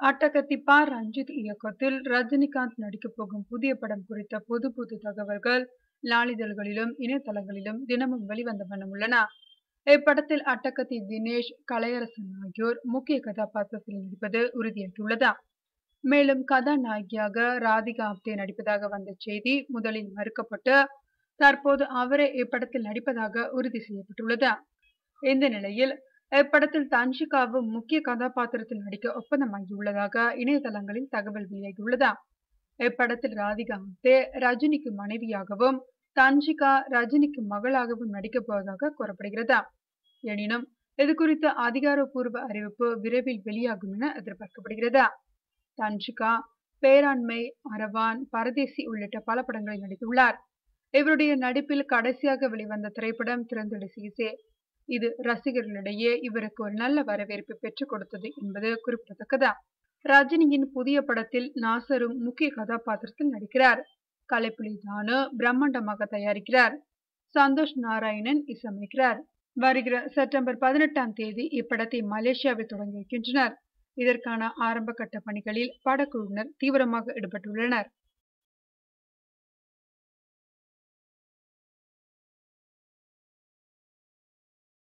அட்டகத்தி பா. ரஞ்சித் இயக்கத்தில் ரஜினிகாந்த் நடிக்கப் போகும் புதிய படம் குறித்த புது புது தகவல்கள் நாளிதழ்களிலும் இணையதளங்களிலும் தினமும் வெளிவந்த வண்ணம் உள்ளன. இப்படத்தில் அட்டகத்தி தினேஷ் கலையரசன் ஆகியோர் முக்கிய கதாபாத்திரத்தில் நடிப்பது உறுதியாகியுள்ளது. மேலும் கதாநாயகியாக ராதிகா ஆப்தே நடிப்பதாக வந்த செய்தி முதலில் மறுக்கப்பட்டு தற்போது அவரே இப்படத்தில் நடிப்பதாக உறுதி செய்யப்பட்டுள்ளது. இந்த நிலையில் இப்படத்தில் தன்ஷிகாவும் முக்கிய கதாபாத்திரத்தில் நடிக்க ஒப்பந்தமாகியுள்ளதாக இணையதளங்களில் தகவல் வெளியாகியுள்ளது. இப்படத்தில் ராதிகா முத்தே ரஜினிக்கு மனைவியாகவும் தன்ஷிகா ரஜினிக்கு மகளாகவும் நடிக்கப் போவதாக கூறப்படுகிறது. எனினும் இது குறித்த அதிகாரப்பூர்வ அறிவிப்பு விரைவில் வெளியாகும் என எதிர்பார்க்கப்படுகிறது. தன்ஷிகா பேராண்மை அரவான் பரதேசி உள்ளிட்ட பல படங்களில் நடித்துள்ளார். இவருடைய நடிப்பில் கடைசியாக வெளிவந்த திரைப்படம் திறந்தடி சிகிச்சை இது ரசிகர்களிடையே இவருக்கு ஒரு நல்ல வரவேற்பு பெற்றுக் கொடுத்தது என்பது குறிப்பிடத்தக்கதா? ரஜினியின் புதிய படத்தில் நாசரும் முக்கிய கதாபாத்திரத்தில் நடிக்கிறார். கலைப்புலி தானு பிரம்மாண்டமாக தயாரிக்கிறார். சந்தோஷ் நாராயணன் இசையமைக்கிறார். வருகிற செப்டம்பர் பதினெட்டாம் தேதி இப்படத்தை மலேசியாவில் தொடங்கி வைக்கின்றனர். இதற்கான ஆரம்ப கட்ட பணிகளில் படக்குழுவினர் தீவிரமாக ஈடுபட்டுள்ளனர்.